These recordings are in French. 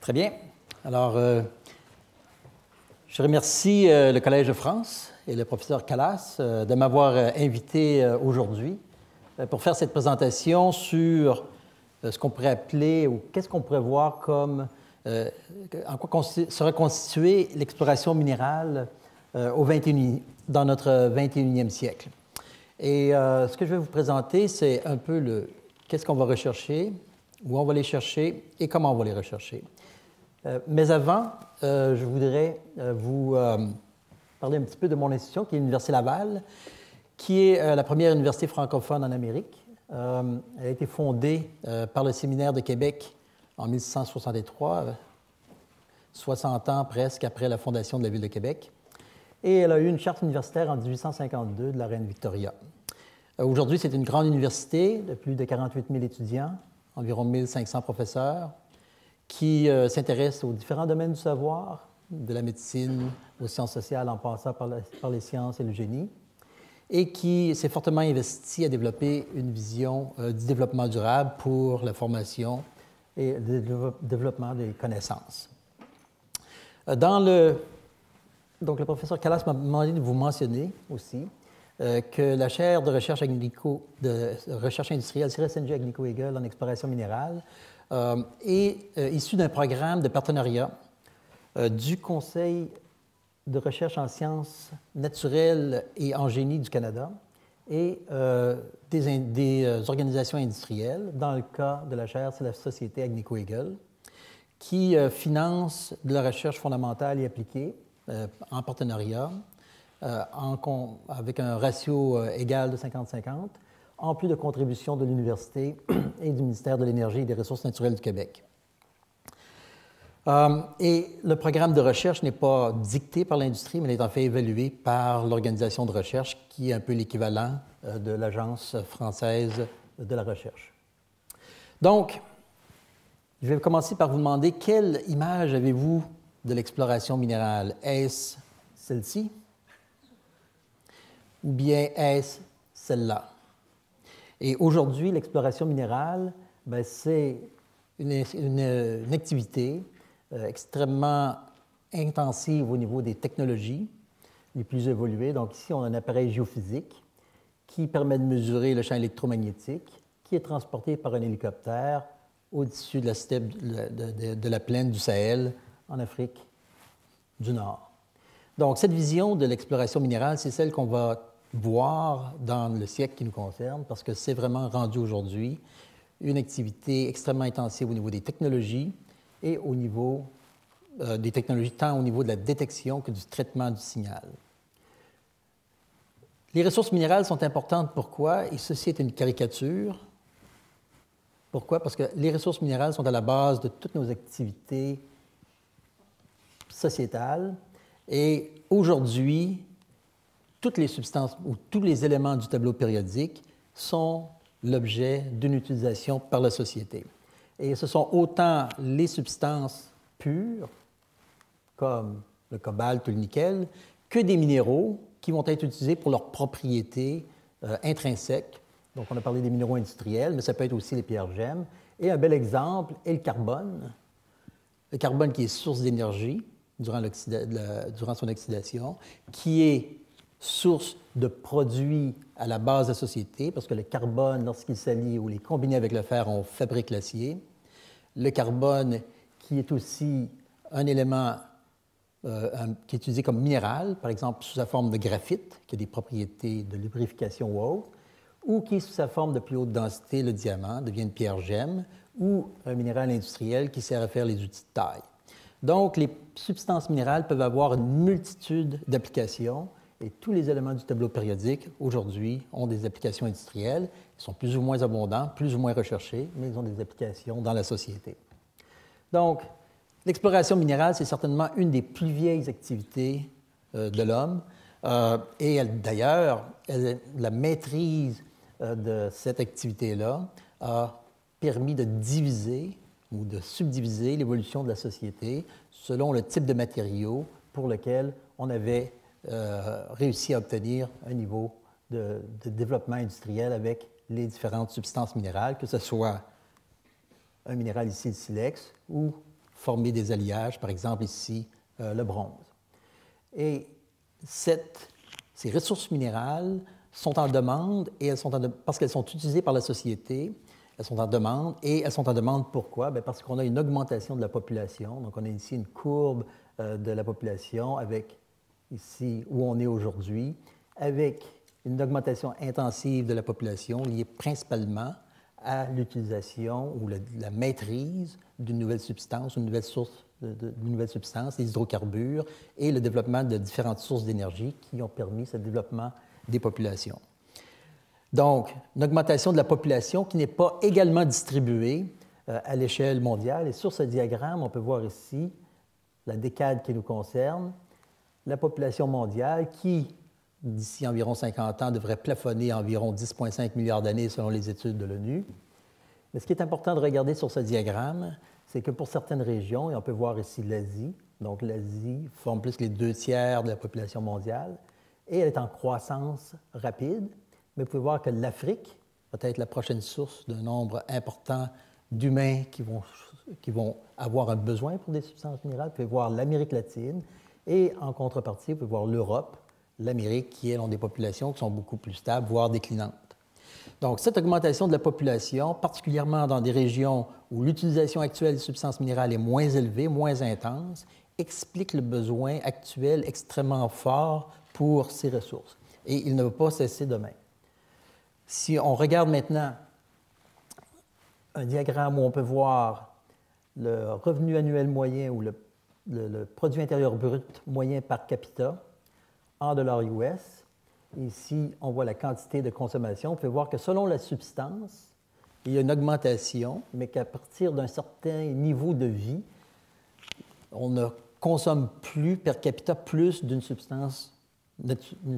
Très bien. Alors, euh, je remercie euh, le Collège de France et le professeur Calas euh, de m'avoir invité aujourd'hui pour faire cette présentation sur ce qu'on pourrait appeler ou qu'est-ce qu'on pourrait voir comme en quoi serait constituée l'exploration minérale au 21, dans notre 21e siècle. Et ce que je vais vous présenter, c'est un peu le qu'est-ce qu'on va rechercher, où on va les chercher et comment on va les rechercher. Euh, mais avant, euh, je voudrais euh, vous parler un petit peu de mon institution, qui est l'Université Laval, qui est la première université francophone en Amérique. elle a été fondée par le Séminaire de Québec en 1663, 60 ans presque après la fondation de la ville de Québec. Et elle a eu une charte universitaire en 1852 de la reine Victoria. Aujourd'hui, c'est une grande université de plus de 48 000 étudiants, environ 1500 professeurs, qui euh, s'intéresse aux différents domaines du savoir, de la médecine aux sciences sociales en passant par, les sciences et le génie, et qui s'est fortement investi à développer une vision euh, du développement durable pour la formation et le développement des connaissances. Euh, dans le, donc, le professeur Callas m'a demandé de vous mentionner aussi que la chaire de recherche, de recherche industrielle CRSNG Agnico-Eagle en exploration minérale est euh, issu d'un programme de partenariat euh, du Conseil de recherche en sciences naturelles et en génie du Canada et des, organisations industrielles. Dans le cas de la chaire, c'est la Société Agnico-Eagle, qui finance de la recherche fondamentale et appliquée en partenariat, en, avec un ratio égal de 50-50 en plus de contributions de l'Université et du ministère de l'Énergie et des Ressources naturelles du Québec. Euh, et le programme de recherche n'est pas dicté par l'industrie, mais est en fait évalué par l'organisation de recherche, qui est un peu l'équivalent euh, de l'Agence française de la recherche. Donc, je vais commencer par vous demander quelle image avez-vous de l'exploration minérale? Est-ce celle-ci? Ou bien est-ce celle-là? Et aujourd'hui, l'exploration minérale, ben, c'est une, activité euh, extrêmement intensive au niveau des technologies les plus évoluées. Donc ici, on a un appareil géophysique qui permet de mesurer le champ électromagnétique, qui est transporté par un hélicoptère au-dessus de la plaine du Sahel en Afrique du Nord. Donc cette vision de l'exploration minérale, c'est celle qu'on va voir dans le siècle qui nous concerne, parce que c'est vraiment rendu aujourd'hui une activité extrêmement intensive au niveau des technologies et au niveau euh, des technologies, tant au niveau de la détection que du traitement du signal. Les ressources minérales sont importantes. Pourquoi? Et ceci est une caricature. Pourquoi? Parce que les ressources minérales sont à la base de toutes nos activités sociétales. Et aujourd'hui, toutes les substances ou tous les éléments du tableau périodique sont l'objet d'une utilisation par la société. Et ce sont autant les substances pures, comme le cobalt ou le nickel, que des minéraux qui vont être utilisés pour leurs propriétés euh, intrinsèques. Donc, on a parlé des minéraux industriels, mais ça peut être aussi les pierres gemmes. Et un bel exemple est le carbone. Le carbone qui est source d'énergie durant, durant son oxydation, qui est source de produits à la base de la société, parce que le carbone, lorsqu'il s'allie ou les combiné avec le fer, on fabrique l'acier. Le carbone, qui est aussi un élément euh, qui est utilisé comme minéral, par exemple sous sa forme de graphite, qui a des propriétés de lubrification ou autre, ou qui sous sa forme de plus haute densité, le diamant, devient une pierre gemme, ou un minéral industriel qui sert à faire les outils de taille. Donc, les substances minérales peuvent avoir une multitude d'applications et tous les éléments du tableau périodique, aujourd'hui, ont des applications industrielles. Ils sont plus ou moins abondants, plus ou moins recherchés, mais ils ont des applications dans la société. Donc, l'exploration minérale, c'est certainement une des plus vieilles activités euh, de l'homme. Euh, et d'ailleurs, la maîtrise euh, de cette activité-là a permis de diviser ou de subdiviser l'évolution de la société selon le type de matériaux pour lequel on avait euh, réussi à obtenir un niveau de, développement industriel avec les différentes substances minérales, que ce soit un minéral ici, le silex, ou former des alliages, par exemple ici le bronze. Et ces ressources minérales sont en demande et elles sont parce qu'elles sont utilisées par la société. Elles sont en demande et elles sont en demande pourquoi? Bien parce qu'on a une augmentation de la population. Donc, on a ici une courbe euh, de la population avec ici où on est aujourd'hui, avec une augmentation intensive de la population liée principalement à l'utilisation ou la, maîtrise d'une nouvelle substance, une nouvelle source de, nouvelle substance, les hydrocarbures, et le développement de différentes sources d'énergie qui ont permis ce développement des populations. Donc, une augmentation de la population qui n'est pas également distribuée euh, à l'échelle mondiale. Et sur ce diagramme, on peut voir ici la décade qui nous concerne, la population mondiale qui, d'ici environ 50 ans, devrait plafonner environ 10,5 milliards d'années selon les études de l'ONU. Mais ce qui est important de regarder sur ce diagramme, c'est que pour certaines régions, et on peut voir ici l'Asie, donc l'Asie forme plus que les deux tiers de la population mondiale, et elle est en croissance rapide, mais vous pouvez voir que l'Afrique va être la prochaine source d'un nombre important d'humains qui vont, qui vont avoir un besoin pour des substances minérales. Vous pouvez voir l'Amérique latine, et en contrepartie, vous pouvez voir l'Europe, l'Amérique, qui, elles, ont des populations qui sont beaucoup plus stables, voire déclinantes. Donc, cette augmentation de la population, particulièrement dans des régions où l'utilisation actuelle des substances minérales est moins élevée, moins intense, explique le besoin actuel extrêmement fort pour ces ressources. Et il ne va pas cesser demain. Si on regarde maintenant un diagramme où on peut voir le revenu annuel moyen ou le, le produit intérieur brut moyen par capita en dollars US, Ici, on voit la quantité de consommation. On peut voir que selon la substance, il y a une augmentation, mais qu'à partir d'un certain niveau de vie, on ne consomme plus per capita plus d'une substance,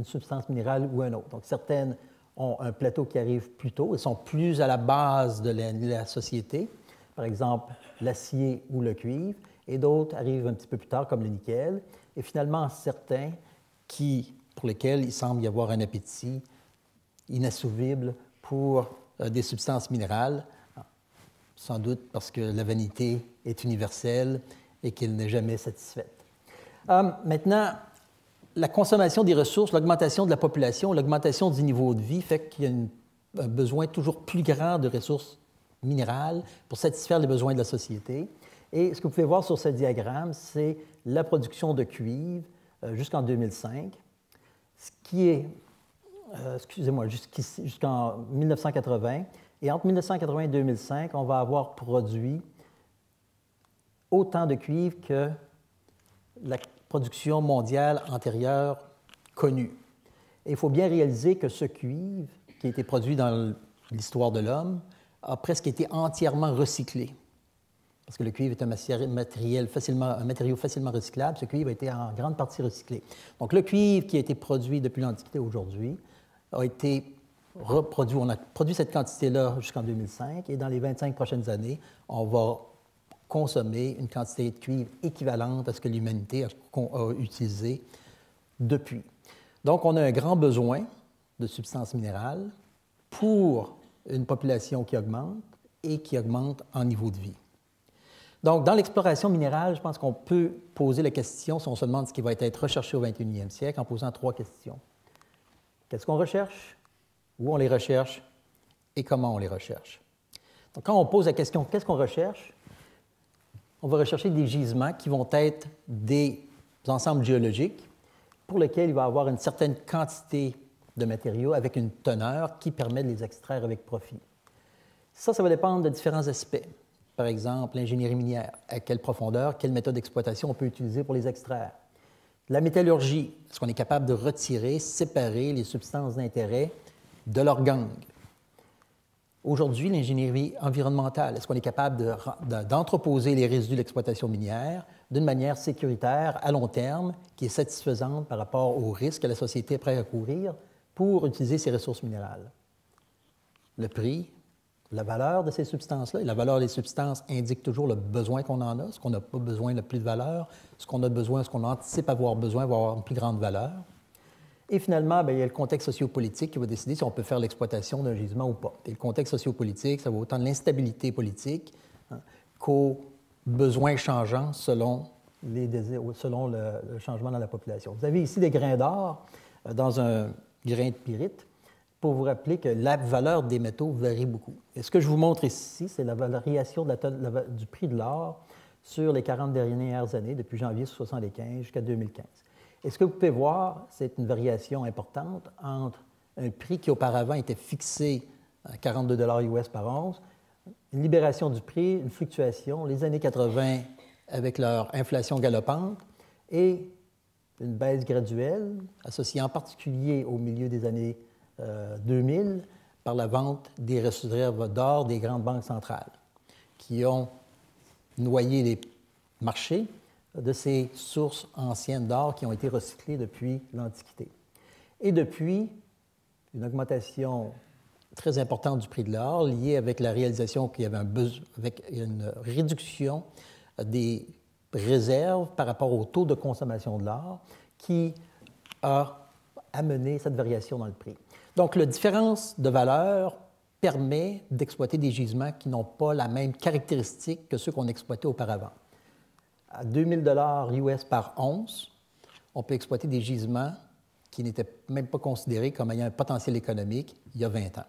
substance minérale ou un autre. Donc, certaines ont un plateau qui arrive plus tôt et sont plus à la base de la société, par exemple l'acier ou le cuivre, et d'autres arrivent un petit peu plus tard, comme le nickel. Et finalement, certains qui pour lesquels il semble y avoir un appétit inassouvible pour euh, des substances minérales, sans doute parce que la vanité est universelle et qu'elle n'est jamais satisfaite. Euh, maintenant, la consommation des ressources, l'augmentation de la population, l'augmentation du niveau de vie fait qu'il y a un besoin toujours plus grand de ressources minérales pour satisfaire les besoins de la société. Et ce que vous pouvez voir sur ce diagramme, c'est la production de cuivre euh, jusqu'en 2005 ce qui est, euh, excusez-moi, jusqu'en 1980. Et entre 1980 et 2005, on va avoir produit autant de cuivre que la production mondiale antérieure connue. Et il faut bien réaliser que ce cuivre, qui a été produit dans l'histoire de l'homme, a presque été entièrement recyclé parce que le cuivre est un, matériau facilement recyclable. Ce cuivre a été en grande partie recyclé. Donc, le cuivre qui a été produit depuis l'Antiquité aujourd'hui a été reproduit. On a produit cette quantité-là jusqu'en 2005 et dans les 25 prochaines années, on va consommer une quantité de cuivre équivalente à ce que l'humanité a utilisé depuis. Donc, on a un grand besoin de substances minérales pour une population qui augmente et qui augmente en niveau de vie. Donc, dans l'exploration minérale, je pense qu'on peut poser la question, si on se demande ce qui va être recherché au 21e siècle, en posant trois questions. Qu'est-ce qu'on recherche? Où on les recherche? Et comment on les recherche? Donc, quand on pose la question qu'est-ce qu'on recherche? On va rechercher des gisements qui vont être des ensembles géologiques pour lesquels il va y avoir une certaine quantité de matériaux avec une teneur qui permet de les extraire avec profit. Ça, ça va dépendre de différents aspects par exemple l'ingénierie minière, à quelle profondeur, quelle méthode d'exploitation on peut utiliser pour les extraire? La métallurgie, est-ce qu'on est capable de retirer, séparer les substances d'intérêt de leur gang? Aujourd'hui, l'ingénierie environnementale, est-ce qu'on est capable d'entreposer les résidus de l'exploitation minière d'une manière sécuritaire à long terme, qui est satisfaisante par rapport aux risques que la société est prête à courir pour utiliser ces ressources minérales? Le prix, la valeur de ces substances-là. Et la valeur des substances indique toujours le besoin qu'on en a. Ce qu'on n'a pas besoin n'a plus de valeur. Ce qu'on a besoin, ce qu'on anticipe avoir besoin va avoir une plus grande valeur. Et finalement, bien, il y a le contexte sociopolitique qui va décider si on peut faire l'exploitation d'un gisement ou pas. Et le contexte sociopolitique, ça va autant de l'instabilité politique hein, qu'au besoins changeants selon, les selon le, changement dans la population. Vous avez ici des grains d'or euh, dans un grain de pyrite pour vous rappeler que la valeur des métaux varie beaucoup. Et ce que je vous montre ici, c'est la variation du prix de l'or sur les 40 dernières années, depuis janvier 1975 jusqu'à 2015. Et ce que vous pouvez voir, c'est une variation importante entre un prix qui auparavant était fixé à 42 US par once, une libération du prix, une fluctuation, les années 80 avec leur inflation galopante et une baisse graduelle, associée en particulier au milieu des années 2000 euh, par la vente des réserves d'or des grandes banques centrales, qui ont noyé les marchés de ces sources anciennes d'or qui ont été recyclées depuis l'Antiquité. Et depuis, une augmentation très importante du prix de l'or liée avec la réalisation qu'il y avait un besoin, avec une réduction des réserves par rapport au taux de consommation de l'or qui a amené cette variation dans le prix. Donc, la différence de valeur permet d'exploiter des gisements qui n'ont pas la même caractéristique que ceux qu'on exploitait auparavant. À 2000 dollars US par once, on peut exploiter des gisements qui n'étaient même pas considérés comme ayant un potentiel économique il y a 20 ans.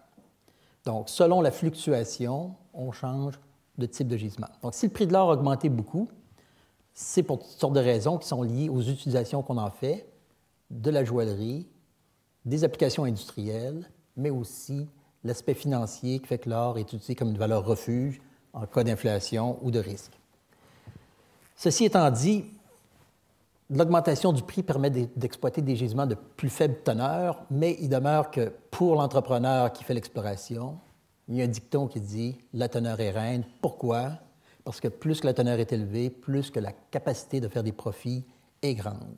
Donc, selon la fluctuation, on change de type de gisement. Donc, si le prix de l'or a augmenté beaucoup, c'est pour toutes sortes de raisons qui sont liées aux utilisations qu'on en fait, de la joaillerie, des applications industrielles, mais aussi l'aspect financier qui fait que l'or est utilisé comme une valeur refuge en cas d'inflation ou de risque. Ceci étant dit, l'augmentation du prix permet d'exploiter des gisements de plus faible teneur, mais il demeure que pour l'entrepreneur qui fait l'exploration, il y a un dicton qui dit la teneur est reine. Pourquoi? Parce que plus que la teneur est élevée, plus que la capacité de faire des profits est grande.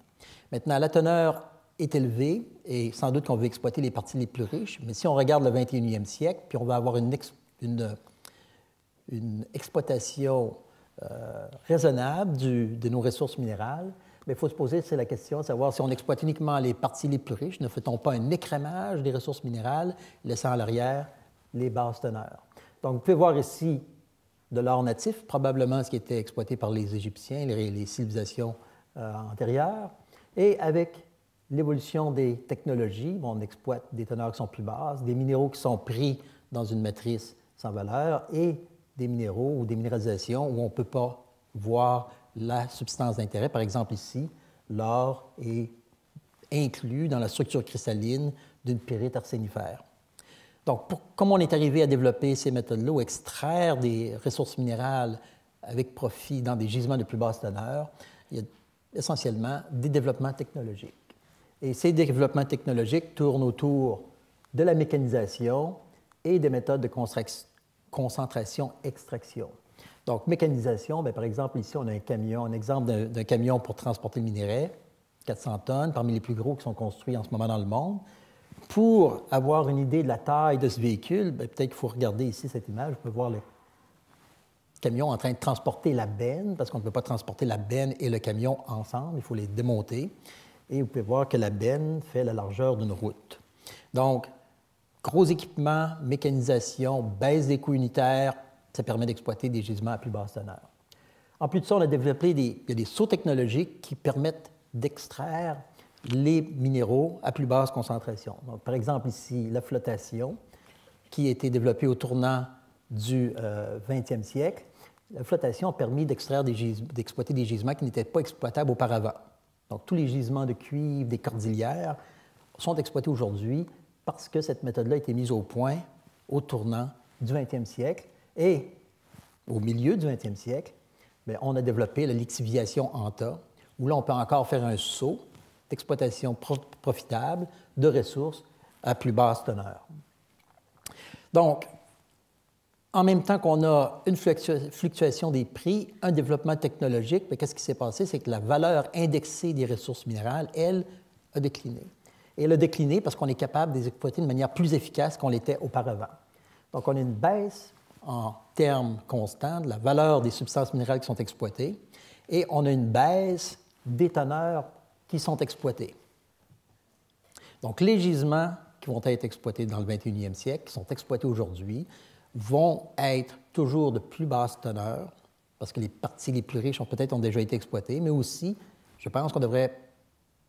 Maintenant, la teneur est élevé et sans doute qu'on veut exploiter les parties les plus riches, mais si on regarde le 21e siècle, puis on va avoir une, une, exploitation euh, raisonnable de nos ressources minérales, mais il faut se poser la question de savoir si on exploite uniquement les parties les plus riches, ne fait-on pas un écrémage des ressources minérales, laissant à l'arrière les basses teneurs? Donc, vous pouvez voir ici de l'or natif, probablement ce qui était exploité par les Égyptiens, les, civilisations euh, antérieures, et avec l'évolution des technologies, on exploite des teneurs qui sont plus basses, des minéraux qui sont pris dans une matrice sans valeur et des minéraux ou des minéralisations où on ne peut pas voir la substance d'intérêt. Par exemple, ici, l'or est inclus dans la structure cristalline d'une pyrite arsénifère. Donc, comme on est arrivé à développer ces méthodes-là, extraire des ressources minérales avec profit dans des gisements de plus basse teneur, il y a essentiellement des développements technologiques. Et ces développements technologiques tournent autour de la mécanisation et des méthodes de concentration-extraction. Donc, mécanisation, bien, par exemple, ici, on a un camion, un exemple d'un camion pour transporter le minerai, 400 tonnes, parmi les plus gros qui sont construits en ce moment dans le monde. Pour avoir une idée de la taille de ce véhicule, ben, peut-être qu'il faut regarder ici cette image. Vous pouvez voir le camion en train de transporter la benne, parce qu'on ne peut pas transporter la benne et le camion ensemble, il faut les démonter et vous pouvez voir que la benne fait la largeur d'une route. Donc, gros équipements, mécanisation, baisse des coûts unitaires, ça permet d'exploiter des gisements à plus basse teneur. En plus de ça, on a développé des, des sauts technologiques qui permettent d'extraire les minéraux à plus basse concentration. Donc, par exemple, ici, la flottation, qui a été développée au tournant du 20e euh, siècle. La flottation a permis d'extraire d'exploiter des gisements qui n'étaient pas exploitables auparavant. Donc, tous les gisements de cuivre des cordillères sont exploités aujourd'hui parce que cette méthode-là a été mise au point au tournant du 20e siècle. Et au milieu du 20e siècle, bien, on a développé la lixiviation en tas, où là, on peut encore faire un saut d'exploitation profitable de ressources à plus basse teneur. Donc, en même temps qu'on a une fluctuation des prix, un développement technologique, qu'est-ce qui s'est passé? C'est que la valeur indexée des ressources minérales, elle, a décliné. Et elle a décliné parce qu'on est capable de les exploiter de manière plus efficace qu'on l'était auparavant. Donc, on a une baisse en termes constants de la valeur des substances minérales qui sont exploitées et on a une baisse des teneurs qui sont exploitées. Donc, les gisements qui vont être exploités dans le 21e siècle, qui sont exploités aujourd'hui, vont être toujours de plus basse teneur parce que les parties les plus riches ont peut-être ont déjà été exploitées, mais aussi, je pense qu'on devrait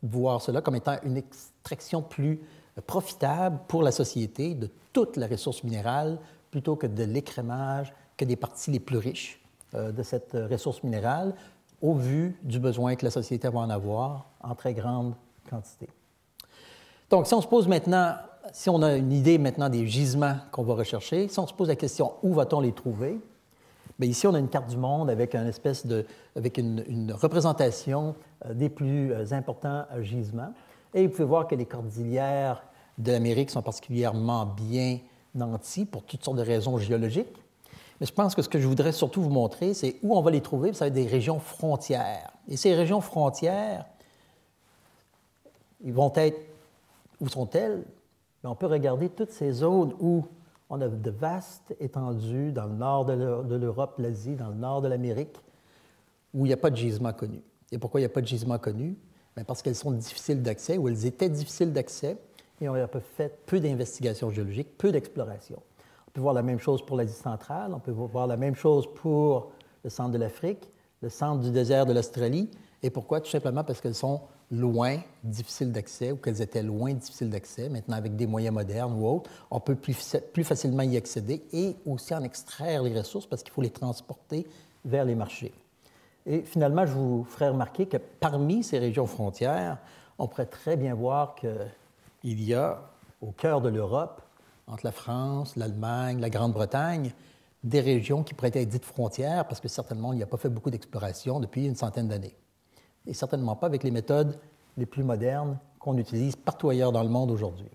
voir cela comme étant une extraction plus profitable pour la société de toutes les ressources minérales plutôt que de l'écrémage, que des parties les plus riches euh, de cette ressource minérale, au vu du besoin que la société va en avoir en très grande quantité. Donc, si on se pose maintenant, si on a une idée maintenant des gisements qu'on va rechercher, si on se pose la question où va-t-on les trouver, Bien, ici on a une carte du monde avec une espèce de, avec une, une représentation euh, des plus euh, importants gisements. Et vous pouvez voir que les cordillères de l'Amérique sont particulièrement bien nantis pour toutes sortes de raisons géologiques. Mais je pense que ce que je voudrais surtout vous montrer, c'est où on va les trouver. Ça va être des régions frontières. Et ces régions frontières, ils vont être, où sont-elles? On peut regarder toutes ces zones où on a de vastes étendues dans le nord de l'Europe, l'Asie, dans le nord de l'Amérique, où il n'y a pas de gisement connu. Et pourquoi il n'y a pas de gisement connu? Bien parce qu'elles sont difficiles d'accès, ou elles étaient difficiles d'accès, et on a fait peu d'investigations géologiques, peu d'exploration. On peut voir la même chose pour l'Asie centrale, on peut voir la même chose pour le centre de l'Afrique, le centre du désert de l'Australie. Et pourquoi? Tout simplement parce qu'elles sont loin, difficiles d'accès, ou qu'elles étaient loin, difficiles d'accès. Maintenant, avec des moyens modernes ou autres, on peut plus, plus facilement y accéder et aussi en extraire les ressources parce qu'il faut les transporter vers les marchés. Et finalement, je vous ferai remarquer que parmi ces régions frontières, on pourrait très bien voir que il y a au cœur de l'Europe, entre la France, l'Allemagne, la Grande-Bretagne, des régions qui pourraient être dites frontières parce que certainement il n'y a pas fait beaucoup d'exploration depuis une centaine d'années. Et certainement pas avec les méthodes les plus modernes qu'on utilise partout ailleurs dans le monde aujourd'hui.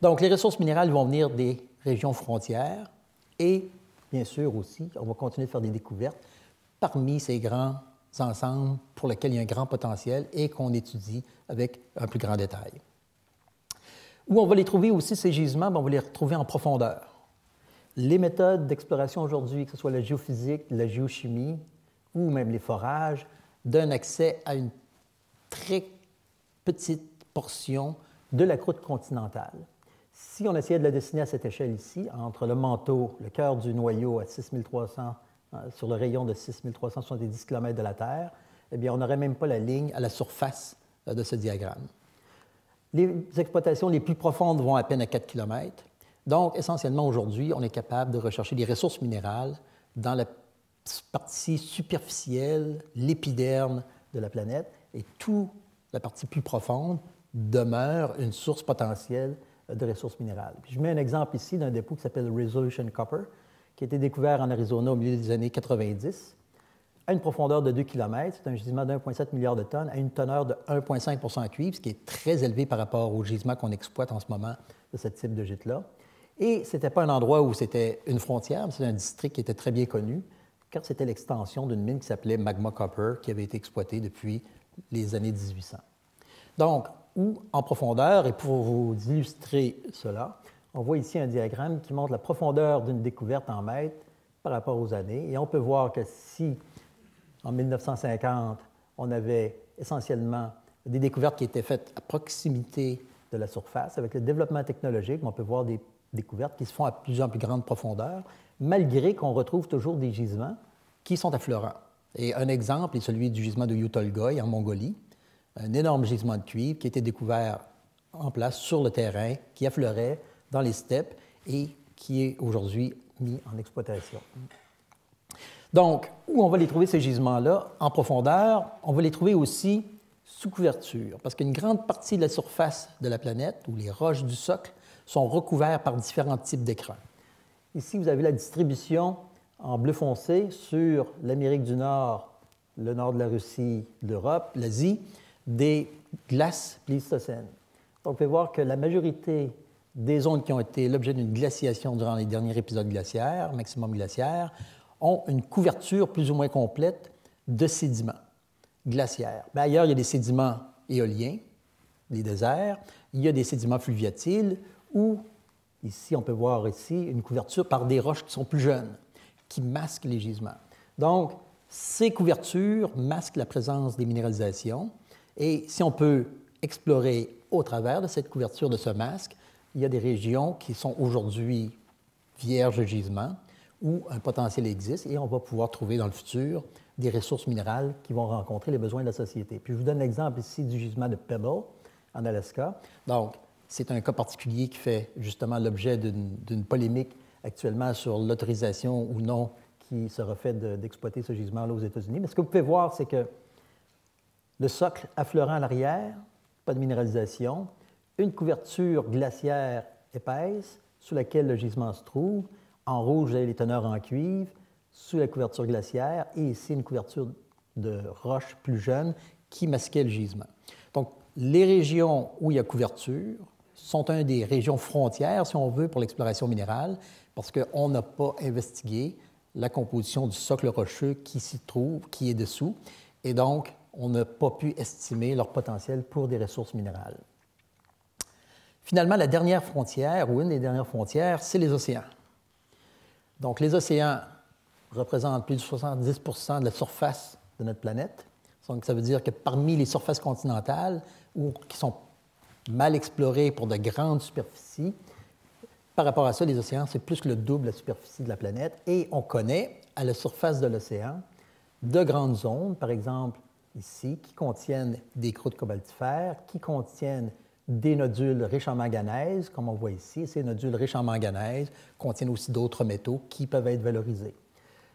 Donc les ressources minérales vont venir des régions frontières et bien sûr aussi, on va continuer de faire des découvertes parmi ces grands ensembles pour lesquels il y a un grand potentiel et qu'on étudie avec un plus grand détail. Où on va les trouver aussi, ces gisements, ben, on va les retrouver en profondeur. Les méthodes d'exploration aujourd'hui, que ce soit la géophysique, la géochimie ou même les forages, donnent accès à une très petite portion de la croûte continentale. Si on essayait de la dessiner à cette échelle ici, entre le manteau, le cœur du noyau à 6300, euh, sur le rayon de 6370 km de la Terre, eh bien, on n'aurait même pas la ligne à la surface euh, de ce diagramme. Les exploitations les plus profondes vont à peine à 4 km. Donc, essentiellement, aujourd'hui, on est capable de rechercher des ressources minérales dans la partie superficielle, l'épiderme de la planète, et toute la partie plus profonde demeure une source potentielle de ressources minérales. je mets un exemple ici d'un dépôt qui s'appelle Resolution Copper, qui a été découvert en Arizona au milieu des années 90 à une profondeur de 2 km, c'est un gisement de 1,7 milliard de tonnes, à une teneur de 1,5% cuivre, ce qui est très élevé par rapport au gisement qu'on exploite en ce moment de ce type de gîte-là. Et ce n'était pas un endroit où c'était une frontière, c'était un district qui était très bien connu, car c'était l'extension d'une mine qui s'appelait Magma Copper, qui avait été exploitée depuis les années 1800. Donc, en profondeur, et pour vous illustrer cela, on voit ici un diagramme qui montre la profondeur d'une découverte en mètres par rapport aux années, et on peut voir que si en 1950, on avait essentiellement des découvertes qui étaient faites à proximité de la surface. Avec le développement technologique, on peut voir des découvertes qui se font à plus en plus grande profondeur, malgré qu'on retrouve toujours des gisements qui sont affleurants. Et un exemple est celui du gisement de Yutolgoy en Mongolie, un énorme gisement de cuivre qui a été découvert en place sur le terrain, qui affleurait dans les steppes et qui est aujourd'hui mis en exploitation. Donc, où on va les trouver, ces gisements-là, en profondeur, on va les trouver aussi sous couverture, parce qu'une grande partie de la surface de la planète, ou les roches du socle, sont recouvertes par différents types d'écrans. Ici, vous avez la distribution en bleu foncé sur l'Amérique du Nord, le nord de la Russie, l'Europe, l'Asie, des glaces pléistocènes. Donc, vous pouvez voir que la majorité des zones qui ont été l'objet d'une glaciation durant les derniers épisodes glaciaires, maximum glaciaire, ont une couverture plus ou moins complète de sédiments glaciaires. Ben, ailleurs, il y a des sédiments éoliens, les déserts, il y a des sédiments fluviatiles, ou ici, on peut voir ici une couverture par des roches qui sont plus jeunes, qui masquent les gisements. Donc, ces couvertures masquent la présence des minéralisations, et si on peut explorer au travers de cette couverture, de ce masque, il y a des régions qui sont aujourd'hui vierges de gisements, où un potentiel existe et on va pouvoir trouver dans le futur des ressources minérales qui vont rencontrer les besoins de la société. Puis je vous donne l'exemple ici du gisement de Pebble en Alaska. Donc, c'est un cas particulier qui fait justement l'objet d'une polémique actuellement sur l'autorisation ou non qui sera faite d'exploiter ce gisement-là aux États-Unis. Mais ce que vous pouvez voir, c'est que le socle affleurant à l'arrière, pas de minéralisation, une couverture glaciaire épaisse sous laquelle le gisement se trouve. En rouge, vous avez les teneurs en cuivre sous la couverture glaciaire et ici une couverture de roches plus jeunes qui masquait le gisement. Donc, les régions où il y a couverture sont une des régions frontières, si on veut, pour l'exploration minérale, parce qu'on n'a pas investigué la composition du socle rocheux qui s'y trouve, qui est dessous, et donc on n'a pas pu estimer leur potentiel pour des ressources minérales. Finalement, la dernière frontière, ou une des dernières frontières, c'est les océans. Donc, les océans représentent plus de 70 de la surface de notre planète. Donc, ça veut dire que parmi les surfaces continentales, ou qui sont mal explorées pour de grandes superficies, par rapport à ça, les océans, c'est plus que le double de la superficie de la planète. Et on connaît, à la surface de l'océan, de grandes zones, par exemple ici, qui contiennent des croûtes cobaltifères, qui contiennent des nodules riches en manganèse, comme on voit ici. Ces nodules riches en manganèse contiennent aussi d'autres métaux qui peuvent être valorisés.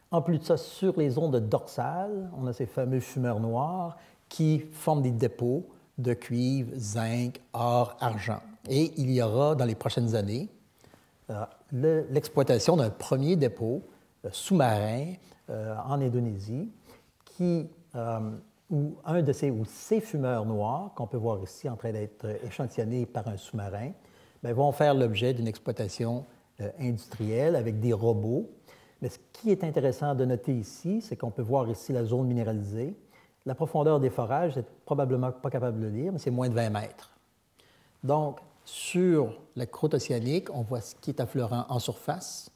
En plus de ça, sur les ondes dorsales, on a ces fameux fumeurs noirs qui forment des dépôts de cuivre, zinc, or, argent. Et il y aura dans les prochaines années euh, l'exploitation d'un premier dépôt euh, sous-marin euh, en Indonésie qui ou un de ces, ces fumeurs noirs, qu'on peut voir ici en train d'être échantillonnés par un sous-marin, ben, vont faire l'objet d'une exploitation industrielle avec des robots. Mais ce qui est intéressant de noter ici, c'est qu'on peut voir ici la zone minéralisée. La profondeur des forages, vous n'êtes probablement pas capable de le lire, mais c'est moins de 20 mètres. Donc, sur la croûte océanique, on voit ce qui est affleurant en surface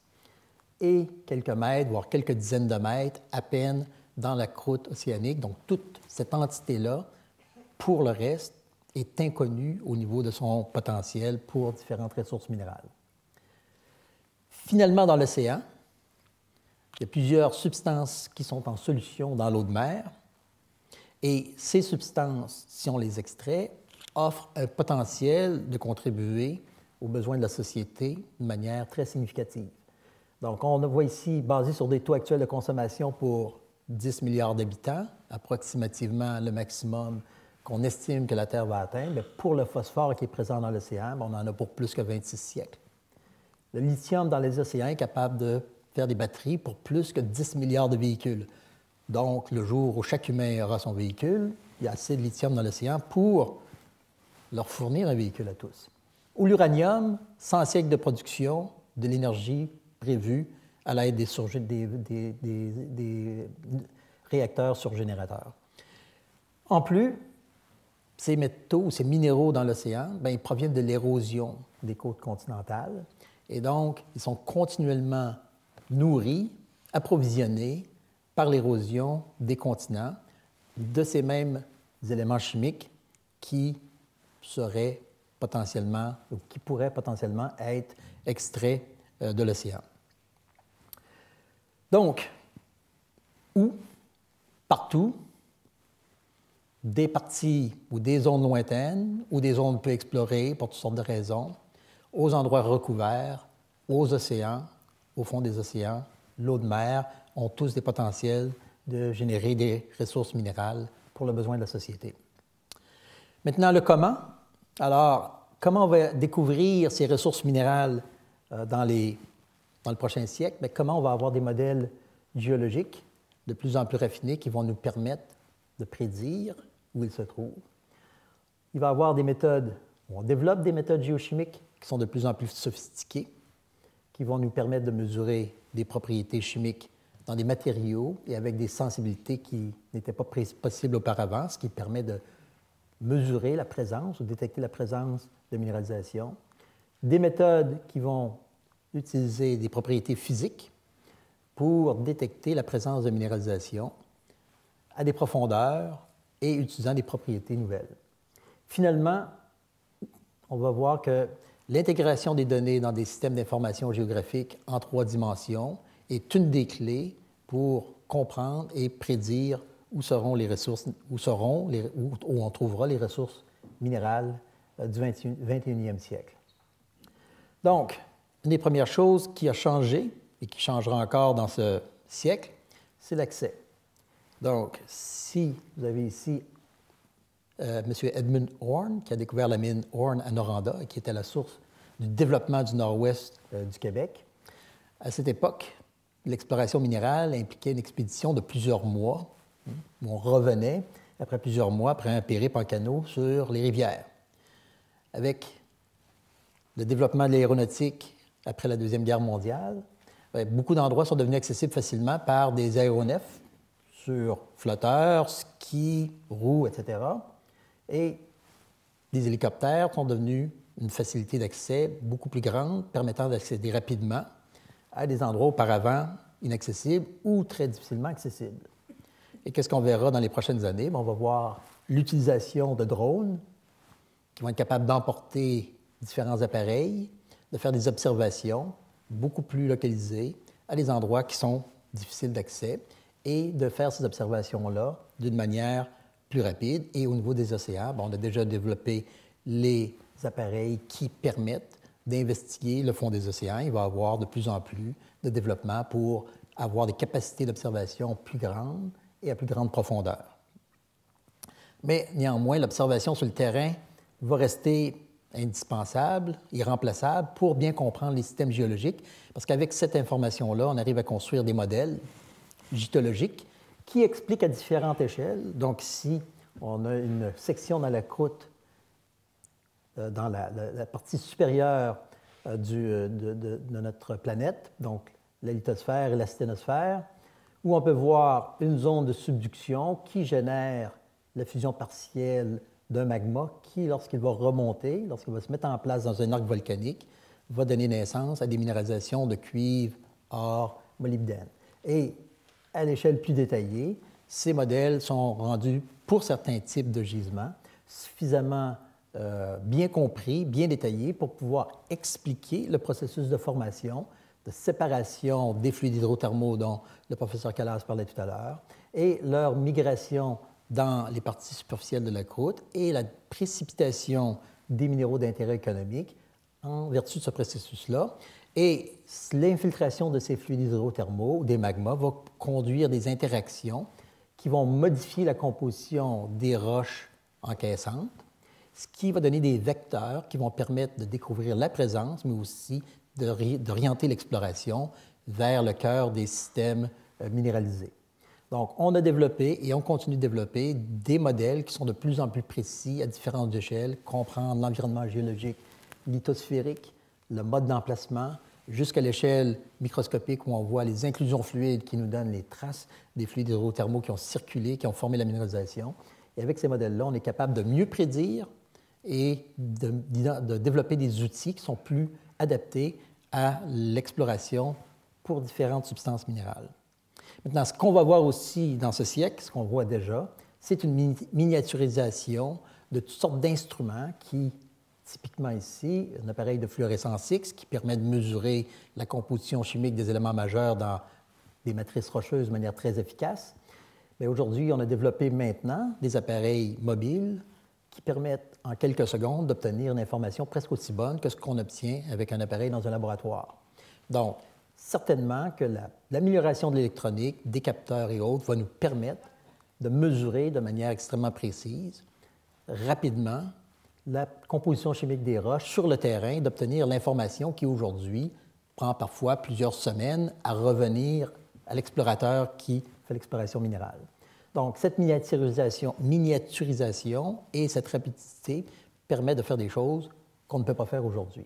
et quelques mètres, voire quelques dizaines de mètres à peine dans la croûte océanique. Donc, toute cette entité-là, pour le reste, est inconnue au niveau de son potentiel pour différentes ressources minérales. Finalement, dans l'océan, il y a plusieurs substances qui sont en solution dans l'eau de mer. Et ces substances, si on les extrait, offrent un potentiel de contribuer aux besoins de la société de manière très significative. Donc, on voit ici, basé sur des taux actuels de consommation pour 10 milliards d'habitants, approximativement le maximum qu'on estime que la Terre va atteindre, mais pour le phosphore qui est présent dans l'océan, ben, on en a pour plus que 26 siècles. Le lithium dans les océans est capable de faire des batteries pour plus que 10 milliards de véhicules. Donc, le jour où chaque humain aura son véhicule, il y a assez de lithium dans l'océan pour leur fournir un véhicule à tous. Ou l'uranium, 100 siècles de production de l'énergie prévue à l'aide des, des, réacteurs surgénérateurs. En plus, ces métaux, ces minéraux dans l'océan, ben, ils proviennent de l'érosion des côtes continentales et donc ils sont continuellement nourris, approvisionnés par l'érosion des continents de ces mêmes éléments chimiques qui seraient potentiellement ou qui pourraient potentiellement être extraits euh, de l'océan. Donc, où, partout, des parties ou des zones lointaines ou des zones peu explorées pour toutes sortes de raisons, aux endroits recouverts, aux océans, au fond des océans, l'eau de mer, ont tous des potentiels de générer des ressources minérales pour le besoin de la société. Maintenant, le comment. Alors, comment on va découvrir ces ressources minérales euh, dans les dans le prochain siècle, mais comment on va avoir des modèles géologiques de plus en plus raffinés qui vont nous permettre de prédire où ils se trouvent? Il va y avoir des méthodes, on développe des méthodes géochimiques qui sont de plus en plus sophistiquées, qui vont nous permettre de mesurer des propriétés chimiques dans des matériaux et avec des sensibilités qui n'étaient pas possibles auparavant, ce qui permet de mesurer la présence ou détecter la présence de minéralisation. Des méthodes qui vont utiliser des propriétés physiques pour détecter la présence de minéralisation à des profondeurs et utilisant des propriétés nouvelles. Finalement, on va voir que l'intégration des données dans des systèmes d'information géographique en trois dimensions est une des clés pour comprendre et prédire où seront les ressources, où seront où, on trouvera les ressources minérales euh, du 21e siècle. Donc, une des premières choses qui a changé et qui changera encore dans ce siècle, c'est l'accès. Donc, si vous avez ici euh, M. Edmund Horn, qui a découvert la mine Horn à Noranda et qui était la source du développement du nord-ouest euh, du Québec, à cette époque, l'exploration minérale impliquait une expédition de plusieurs mois, où on revenait après plusieurs mois, après un périple en canot sur les rivières. Avec le développement de l'aéronautique après la Deuxième Guerre mondiale, beaucoup d'endroits sont devenus accessibles facilement par des aéronefs sur flotteurs, skis, roues, etc. Et les hélicoptères sont devenus une facilité d'accès beaucoup plus grande, permettant d'accéder rapidement à des endroits auparavant inaccessibles ou très difficilement accessibles. Et qu'est-ce qu'on verra dans les prochaines années? on va voir l'utilisation de drones qui vont être capables d'emporter différents appareils, de faire des observations beaucoup plus localisées à des endroits qui sont difficiles d'accès et de faire ces observations-là d'une manière plus rapide. Et au niveau des océans, on a déjà développé les appareils qui permettent d'investiguer le fond des océans. Il va avoir de plus en plus de développement pour avoir des capacités d'observation plus grandes et à plus grande profondeur. Mais néanmoins, l'observation sur le terrain va rester indispensable, irremplaçable pour bien comprendre les systèmes géologiques, parce qu'avec cette information-là, on arrive à construire des modèles gitologiques qui expliquent à différentes échelles. Donc si on a une section dans la croûte, dans la, partie supérieure euh, euh, de, de, notre planète, donc la lithosphère et la sténosphère, où on peut voir une zone de subduction qui génère la fusion partielle d'un magma qui, lorsqu'il va remonter, lorsqu'il va se mettre en place dans un arc volcanique, va donner naissance à des minéralisations de cuivre, or, molybdène. Et à l'échelle plus détaillée, ces modèles sont rendus pour certains types de gisements suffisamment euh, bien compris, bien détaillés pour pouvoir expliquer le processus de formation, de séparation des fluides hydrothermaux dont le professeur Callas parlait tout à l'heure, et leur migration dans les parties superficielles de la croûte et la précipitation des minéraux d'intérêt économique en vertu de ce processus-là. Et l'infiltration de ces fluides hydrothermaux, des magmas, va conduire des interactions qui vont modifier la composition des roches encaissantes, ce qui va donner des vecteurs qui vont permettre de découvrir la présence, mais aussi d'orienter l'exploration vers le cœur des systèmes euh, minéralisés. Donc, on a développé et on continue de développer des modèles qui sont de plus en plus précis à différentes échelles, comprendre l'environnement géologique lithosphérique, le mode d'emplacement, jusqu'à l'échelle microscopique où on voit les inclusions fluides qui nous donnent les traces des fluides hydrothermaux qui ont circulé, qui ont formé la minéralisation. Et avec ces modèles-là, on est capable de mieux prédire et de, développer des outils qui sont plus adaptés à l'exploration pour différentes substances minérales. Maintenant, ce qu'on va voir aussi dans ce siècle, ce qu'on voit déjà, c'est une miniaturisation de toutes sortes d'instruments qui, typiquement ici, un appareil de fluorescence X qui permet de mesurer la composition chimique des éléments majeurs dans des matrices rocheuses de manière très efficace. Mais aujourd'hui, on a développé maintenant des appareils mobiles qui permettent en quelques secondes d'obtenir une information presque aussi bonne que ce qu'on obtient avec un appareil dans un laboratoire. Donc, certainement que l'amélioration de l'électronique, des capteurs et autres, va nous permettre de mesurer de manière extrêmement précise, rapidement, la composition chimique des roches sur le terrain, d'obtenir l'information qui aujourd'hui prend parfois plusieurs semaines à revenir à l'explorateur qui fait l'exploration minérale. Donc, cette miniaturisation, miniaturisation et cette rapidité permettent de faire des choses qu'on ne peut pas faire aujourd'hui.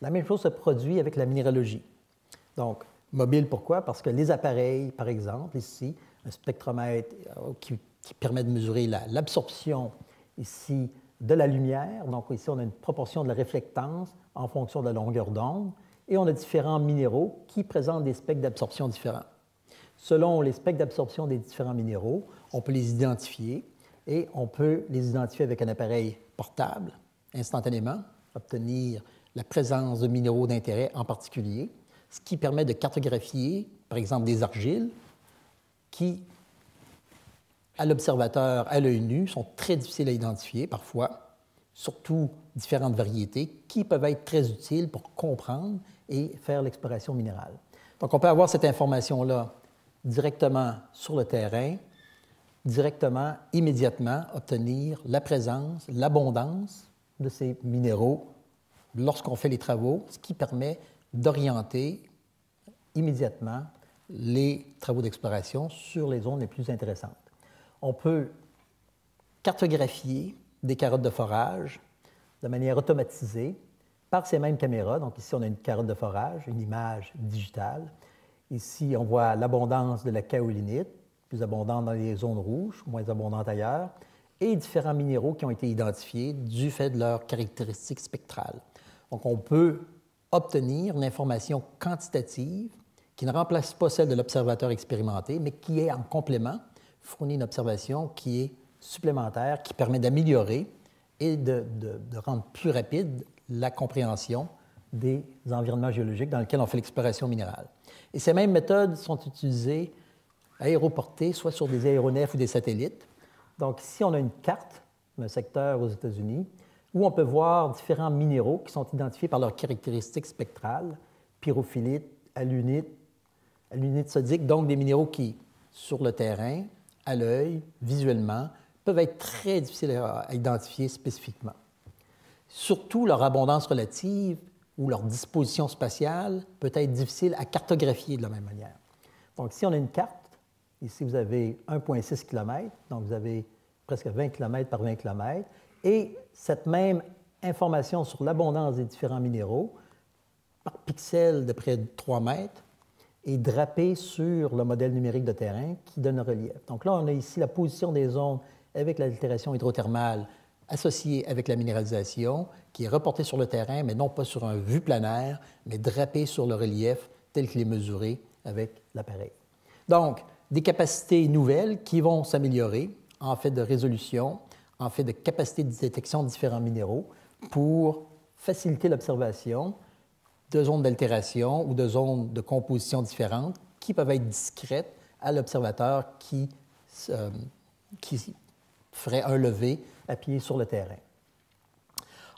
La même chose se produit avec la minéralogie. Donc, mobile, pourquoi? Parce que les appareils, par exemple, ici, un spectromètre euh, qui, permet de mesurer l'absorption ici de la lumière. Donc, ici, on a une proportion de la réflectance en fonction de la longueur d'onde. Et on a différents minéraux qui présentent des spectres d'absorption différents. Selon les spectres d'absorption des différents minéraux, on peut les identifier et on peut les identifier avec un appareil portable instantanément, obtenir la présence de minéraux d'intérêt en particulier ce qui permet de cartographier par exemple des argiles, qui, à l'observateur, à l'œil nu, sont très difficiles à identifier parfois, surtout différentes variétés, qui peuvent être très utiles pour comprendre et faire l'exploration minérale. Donc, on peut avoir cette information-là directement sur le terrain, directement, immédiatement, obtenir la présence, l'abondance de ces minéraux lorsqu'on fait les travaux, ce qui permet d'orienter immédiatement les travaux d'exploration sur les zones les plus intéressantes. On peut cartographier des carottes de forage de manière automatisée par ces mêmes caméras. Donc ici, on a une carotte de forage, une image digitale. Ici, on voit l'abondance de la kaolinite, plus abondante dans les zones rouges, moins abondante ailleurs, et différents minéraux qui ont été identifiés du fait de leurs caractéristiques spectrales. Donc on peut obtenir une information quantitative qui ne remplace pas celle de l'observateur expérimenté, mais qui est en complément, fournit une observation qui est supplémentaire, qui permet d'améliorer et de, rendre plus rapide la compréhension des environnements géologiques dans lesquels on fait l'exploration minérale. Et ces mêmes méthodes sont utilisées aéroportées, soit sur des aéronefs ou des satellites. Donc ici, on a une carte d'un secteur aux États-Unis où on peut voir différents minéraux qui sont identifiés par leurs caractéristiques spectrales, pyrophilite, alunite, alunite sodique, donc des minéraux qui, sur le terrain, à l'œil, visuellement, peuvent être très difficiles à identifier spécifiquement. Surtout, leur abondance relative ou leur disposition spatiale peut être difficile à cartographier de la même manière. Donc, si on a une carte, ici vous avez 1,6 km, donc vous avez presque 20 km par 20 km, et cette même information sur l'abondance des différents minéraux, par pixel de près de 3 mètres, est drapée sur le modèle numérique de terrain qui donne le relief. Donc là, on a ici la position des zones avec l'altération hydrothermale associée avec la minéralisation, qui est reportée sur le terrain, mais non pas sur un vue planaire, mais drapée sur le relief tel qu'il est mesuré avec l'appareil. Donc, des capacités nouvelles qui vont s'améliorer en fait de résolution, en fait de capacité de détection de différents minéraux pour faciliter l'observation de zones d'altération ou de zones de composition différentes qui peuvent être discrètes à l'observateur qui, euh, qui ferait un lever appuyé sur le terrain.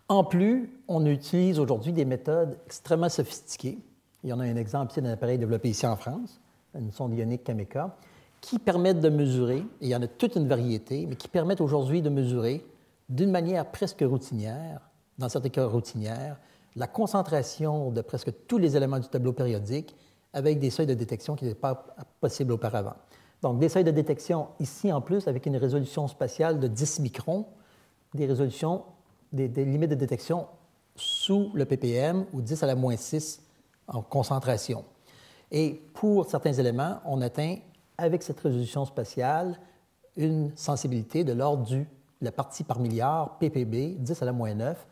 En plus, on utilise aujourd'hui des méthodes extrêmement sophistiquées. Il y en a un exemple ici d'un appareil développé ici en France, une sonde ionique Kameka, qui permettent de mesurer, et il y en a toute une variété, mais qui permettent aujourd'hui de mesurer d'une manière presque routinière, dans certains cas routinière, la concentration de presque tous les éléments du tableau périodique avec des seuils de détection qui n'étaient pas possibles auparavant. Donc, des seuils de détection ici en plus avec une résolution spatiale de 10 microns, des résolutions, des, des limites de détection sous le ppm ou 10 à la moins 6 en concentration. Et pour certains éléments, on atteint avec cette résolution spatiale une sensibilité de l'ordre du la partie par milliard, ppb, 10 à la moins 9,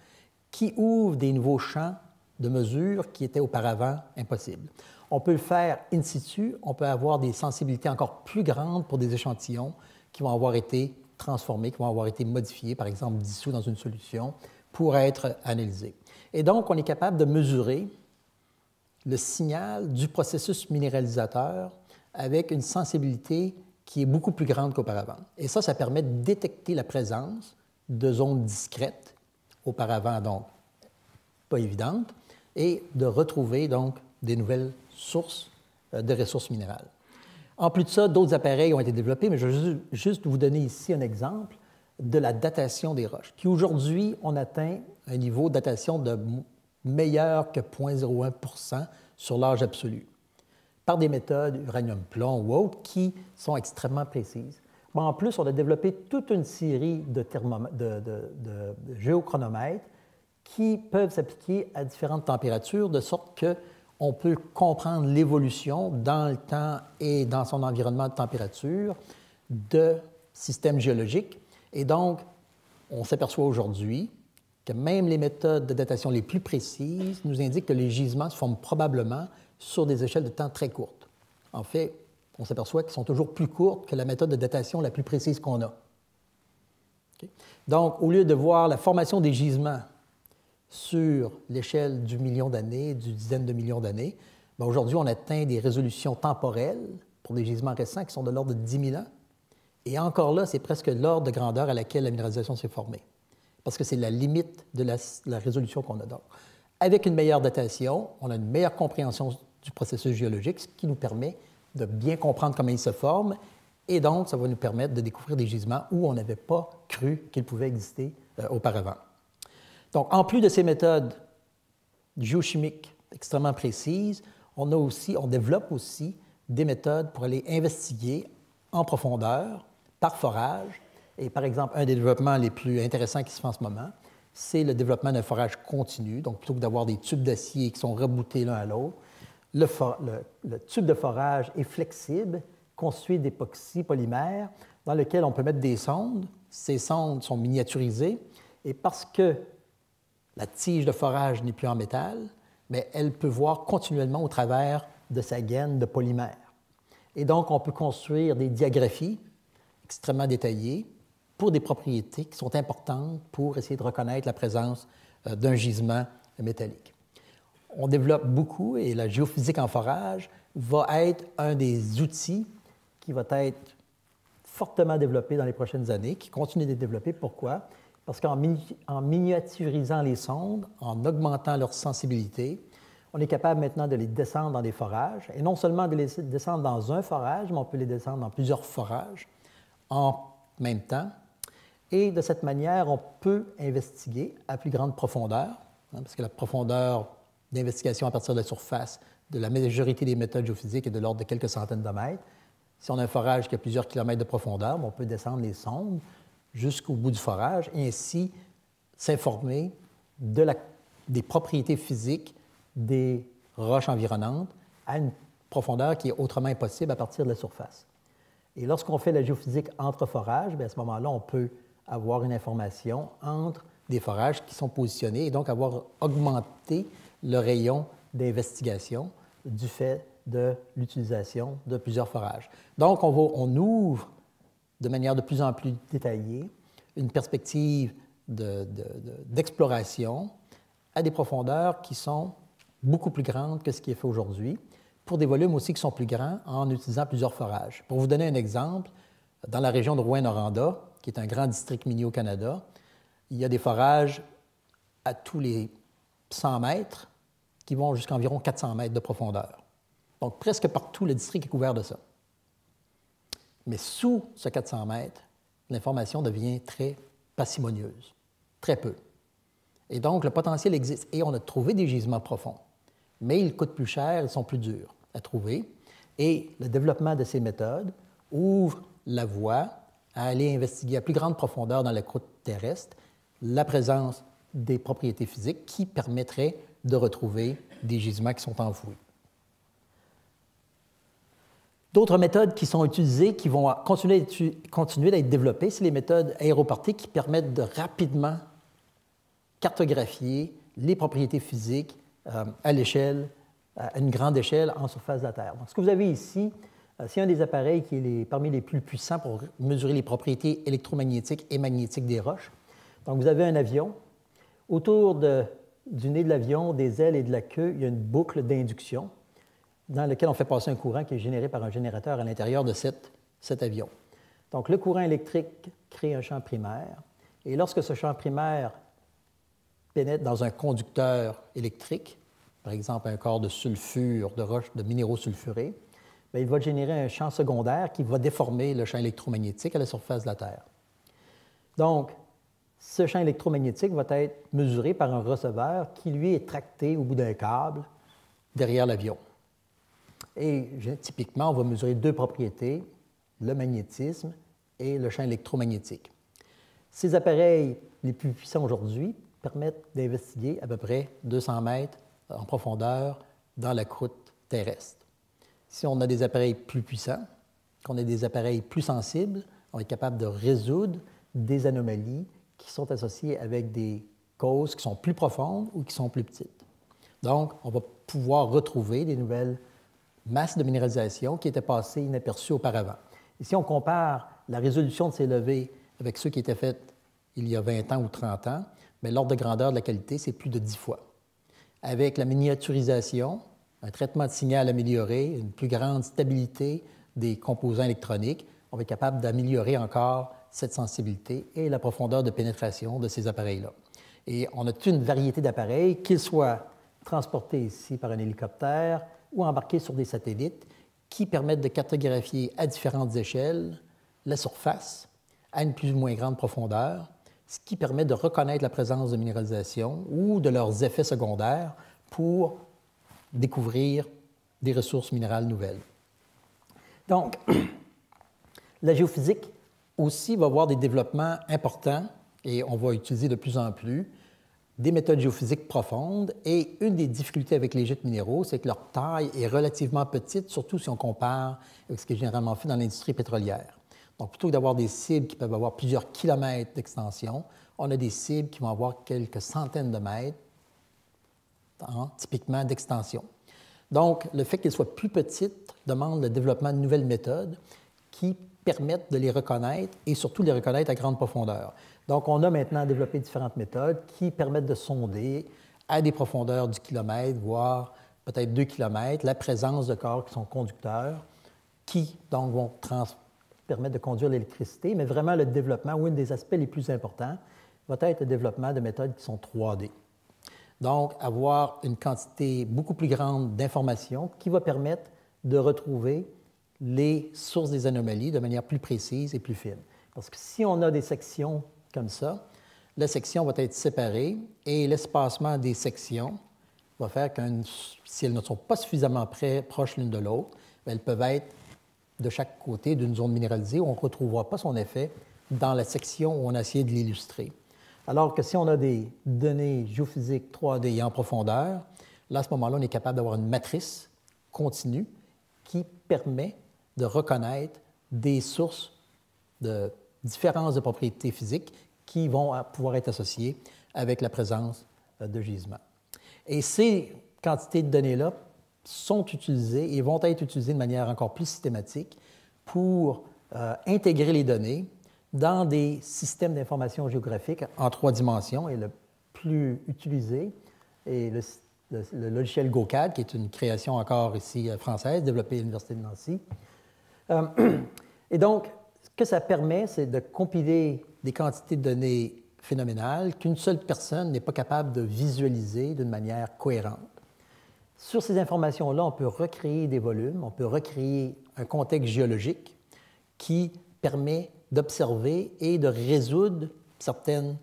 qui ouvre des nouveaux champs de mesure qui étaient auparavant impossibles. On peut le faire in situ, on peut avoir des sensibilités encore plus grandes pour des échantillons qui vont avoir été transformés, qui vont avoir été modifiés, par exemple dissous dans une solution, pour être analysés. Et donc, on est capable de mesurer le signal du processus minéralisateur avec une sensibilité qui est beaucoup plus grande qu'auparavant. Et ça, ça permet de détecter la présence de zones discrètes, auparavant donc pas évidentes, et de retrouver donc des nouvelles sources euh, de ressources minérales. En plus de ça, d'autres appareils ont été développés, mais je vais juste vous donner ici un exemple de la datation des roches, qui aujourd'hui, on atteint un niveau de datation de meilleur que 0,01 sur l'âge absolu par des méthodes uranium-plomb ou autres qui sont extrêmement précises. en plus, on a développé toute une série de, de, géochronomètres qui peuvent s'appliquer à différentes températures, de sorte qu'on peut comprendre l'évolution dans le temps et dans son environnement de température de systèmes géologiques. Et donc, on s'aperçoit aujourd'hui que même les méthodes de datation les plus précises nous indiquent que les gisements se forment probablement sur des échelles de temps très courtes. En fait, on s'aperçoit qu'ils sont toujours plus courtes que la méthode de datation la plus précise qu'on a. Donc, au lieu de voir la formation des gisements sur l'échelle du million d'années, du dizaine de millions d'années, Ben, aujourd'hui, on atteint des résolutions temporelles pour des gisements récents qui sont de l'ordre de 10 000 ans. Et encore là, c'est presque l'ordre de grandeur à laquelle la minéralisation s'est formée, parce que c'est la limite de la, résolution qu'on a. Donc, avec une meilleure datation, on a une meilleure compréhension du processus géologique, ce qui nous permet de bien comprendre comment il se forme, et donc ça va nous permettre de découvrir des gisements où on n'avait pas cru qu'ils pouvaient exister euh, auparavant. Donc, en plus de ces méthodes géochimiques extrêmement précises, on, a aussi, on développe aussi des méthodes pour aller investiguer en profondeur, par forage. Et par exemple, un des développements les plus intéressants qui se fait en ce moment, c'est le développement d'un forage continu. Donc, plutôt que d'avoir des tubes d'acier qui sont reboutés l'un à l'autre, le, le, tube de forage est flexible, construit d'époxy polymère, dans lequel on peut mettre des sondes. Ces sondes sont miniaturisées et parce que la tige de forage n'est plus en métal, mais elle peut voir continuellement au travers de sa gaine de polymère. Et donc, on peut construire des diagraphies extrêmement détaillées pour des propriétés qui sont importantes pour essayer de reconnaître la présence euh, d'un gisement métallique. On développe beaucoup et la géophysique en forage va être un des outils qui va être fortement développé dans les prochaines années, qui continue de développer. Pourquoi? Parce qu'en miniaturisant les sondes, en augmentant leur sensibilité, on est capable maintenant de les descendre dans des forages, et non seulement de les descendre dans un forage, mais on peut les descendre dans plusieurs forages en même temps. Et de cette manière, on peut investiguer à plus grande profondeur, hein, parce que la profondeur d'investigation à partir de la surface de la majorité des méthodes géophysiques est de l'ordre de quelques centaines de mètres. Si on a un forage qui a plusieurs kilomètres de profondeur, on peut descendre les sondes jusqu'au bout du forage et ainsi s'informer de des propriétés physiques des roches environnantes à une profondeur qui est autrement impossible à partir de la surface. Et lorsqu'on fait la géophysique entre forages, à ce moment-là, on peut avoir une information entre des forages qui sont positionnés et donc avoir augmenté le rayon d'investigation du fait de l'utilisation de plusieurs forages. Donc, on, ouvre de manière de plus en plus détaillée une perspective d'exploration à des profondeurs qui sont beaucoup plus grandes que ce qui est fait aujourd'hui, pour des volumes aussi qui sont plus grands en utilisant plusieurs forages. Pour vous donner un exemple, dans la région de Rouen-Noranda, qui est un grand district minier au Canada, il y a des forages à tous les 100 mètres qui vont jusqu'à environ 400 mètres de profondeur. Donc, presque partout, le district est couvert de ça. Mais sous ce 400 mètres, l'information devient très parcimonieuse, très peu. Et donc, le potentiel existe. Et on a trouvé des gisements profonds. Mais ils coûtent plus cher, ils sont plus durs à trouver. Et le développement de ces méthodes ouvre la voie à aller investiguer à plus grande profondeur dans la croûte terrestre la présence des propriétés physiques qui permettraient de retrouver des gisements qui sont enfouis. D'autres méthodes qui sont utilisées, qui vont continuer, d'être développées, c'est les méthodes aéroportiques qui permettent de rapidement cartographier les propriétés physiques euh, à l'échelle, à une grande échelle en surface de la Terre. Donc, ce que vous avez ici, c'est un des appareils qui est parmi les plus puissants pour mesurer les propriétés électromagnétiques et magnétiques des roches. Donc, vous avez un avion. Autour du nez de l'avion, des ailes et de la queue, il y a une boucle d'induction dans lequel on fait passer un courant qui est généré par un générateur à l'intérieur de cet avion. Donc, le courant électrique crée un champ primaire, et lorsque ce champ primaire pénètre dans un conducteur électrique, par exemple un corps de sulfure, de roche, de minéraux sulfurés, bien, il va générer un champ secondaire qui va déformer le champ électromagnétique à la surface de la Terre. Donc, ce champ électromagnétique va être mesuré par un receveur qui, lui, est tracté au bout d'un câble derrière l'avion. Et typiquement, on va mesurer deux propriétés, le magnétisme et le champ électromagnétique. Ces appareils les plus puissants aujourd'hui permettent d'investiguer à peu près 200 mètres en profondeur dans la croûte terrestre. Si on a des appareils plus puissants, qu'on a des appareils plus sensibles, on est capable de résoudre des anomalies qui sont associées avec des causes qui sont plus profondes ou qui sont plus petites. Donc, on va pouvoir retrouver des nouvelles masse de minéralisation qui était passée inaperçue auparavant. Et si on compare la résolution de ces levées avec ceux qui étaient faits il y a 20 ans ou 30 ans, l'ordre de grandeur de la qualité, c'est plus de 10 fois. Avec la miniaturisation un traitement de signal amélioré, une plus grande stabilité des composants électroniques, on va être capable d'améliorer encore cette sensibilité et la profondeur de pénétration de ces appareils-là. Et on a toute une variété d'appareils, qu'ils soient transportés ici par un hélicoptère ou embarqués sur des satellites, qui permettent de cartographier à différentes échelles la surface à une plus ou moins grande profondeur, ce qui permet de reconnaître la présence de minéralisation ou de leurs effets secondaires pour découvrir des ressources minérales nouvelles. Donc, la géophysique aussi va avoir des développements importants et on va utiliser de plus en plus des méthodes géophysiques profondes. Et une des difficultés avec les gîtes minéraux, c'est que leur taille est relativement petite, surtout si on compare avec ce qui est généralement fait dans l'industrie pétrolière. Donc, plutôt que d'avoir des cibles qui peuvent avoir plusieurs kilomètres d'extension, on a des cibles qui vont avoir quelques centaines de mètres, hein, typiquement d'extension. Donc, le fait qu'elles soient plus petites demande le développement de nouvelles méthodes qui permettent de les reconnaître et surtout les reconnaître à grande profondeur. Donc, on a maintenant développé différentes méthodes qui permettent de sonder à des profondeurs du kilomètre, voire peut-être deux kilomètres, la présence de corps qui sont conducteurs, qui donc vont permettre de conduire l'électricité, mais vraiment le développement, ou un des aspects les plus importants, va être le développement de méthodes qui sont 3D. Donc, avoir une quantité beaucoup plus grande d'informations qui va permettre de retrouver les sources des anomalies de manière plus précise et plus fine. Parce que si on a des sections comme ça, la section va être séparée et l'espacement des sections va faire que si elles ne sont pas suffisamment proches l'une de l'autre, ben, elles peuvent être de chaque côté d'une zone minéralisée où on ne retrouvera pas son effet dans la section où on a essayé de l'illustrer. Alors que si on a des données géophysiques 3D en profondeur, là, à ce moment-là, on est capable d'avoir une matrice continue qui permet de reconnaître des sources de différences de propriétés physiques qui vont pouvoir être associées avec la présence euh, de gisements. Et ces quantités de données-là sont utilisées et vont être utilisées de manière encore plus systématique pour euh, intégrer les données dans des systèmes d'information géographique en trois dimensions. Et le plus utilisé est le, logiciel GoCAD, qui est une création encore ici euh, française, développée à l'Université de Nancy, euh, et donc, ce que ça permet, c'est de compiler des quantités de données phénoménales qu'une seule personne n'est pas capable de visualiser d'une manière cohérente. Sur ces informations-là, on peut recréer des volumes, on peut recréer un contexte géologique qui permet d'observer et de résoudre certaines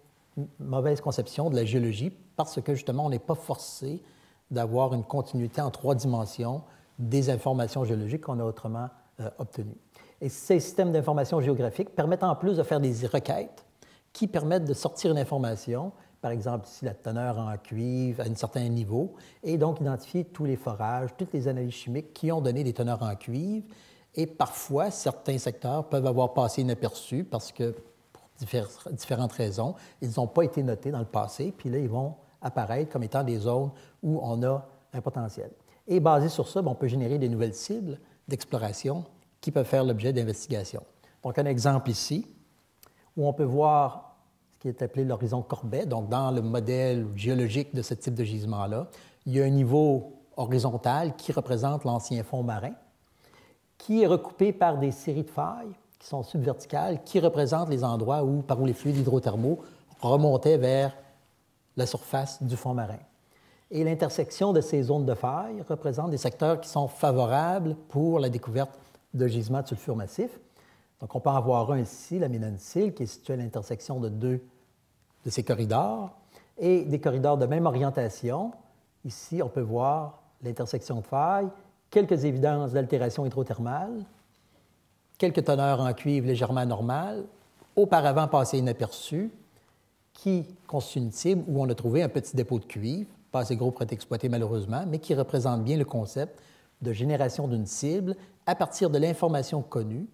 mauvaises conceptions de la géologie parce que justement, on n'est pas forcé d'avoir une continuité en trois dimensions des informations géologiques qu'on a autrement euh, obtenus. Et ces systèmes d'information géographique permettent en plus de faire des requêtes qui permettent de sortir une information, par exemple ici la teneur en cuivre à un certain niveau, et donc identifier tous les forages, toutes les analyses chimiques qui ont donné des teneurs en cuivre. Et parfois, certains secteurs peuvent avoir passé inaperçus parce que, pour différentes raisons, ils n'ont pas été notés dans le passé, puis là, ils vont apparaître comme étant des zones où on a un potentiel. Et basé sur ça, ben, on peut générer des nouvelles cibles d'exploration qui peuvent faire l'objet d'investigation. Donc, un exemple ici, où on peut voir ce qui est appelé l'horizon Corbet. Donc, dans le modèle géologique de ce type de gisement-là, il y a un niveau horizontal qui représente l'ancien fond marin, qui est recoupé par des séries de failles qui sont subverticales, qui représentent les endroits où, par où les fluides hydrothermaux remontaient vers la surface du fond marin. Et l'intersection de ces zones de faille représente des secteurs qui sont favorables pour la découverte de gisements de sulfure massif. Donc, on peut en avoir un ici, la Ménancille, qui est située à l'intersection de deux de ces corridors, et des corridors de même orientation. Ici, on peut voir l'intersection de failles, quelques évidences d'altération hydrothermale, quelques teneurs en cuivre légèrement normales, auparavant passées inaperçues, qui constituent une cible où on a trouvé un petit dépôt de cuivre pas assez gros pour être exploité malheureusement, mais qui représente bien le concept de génération d'une cible à partir de l'information connue,